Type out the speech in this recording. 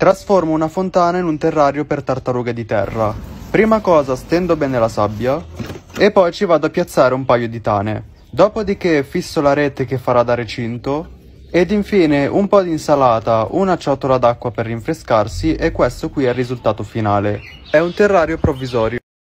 Trasformo una fontana in un terrario per tartarughe di terra. Prima cosa stendo bene la sabbia e poi ci vado a piazzare un paio di tane. Dopodiché fisso la rete che farà da recinto ed infine un po' di insalata, una ciotola d'acqua per rinfrescarsi e questo qui è il risultato finale. È un terrario provvisorio.